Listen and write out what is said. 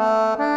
Música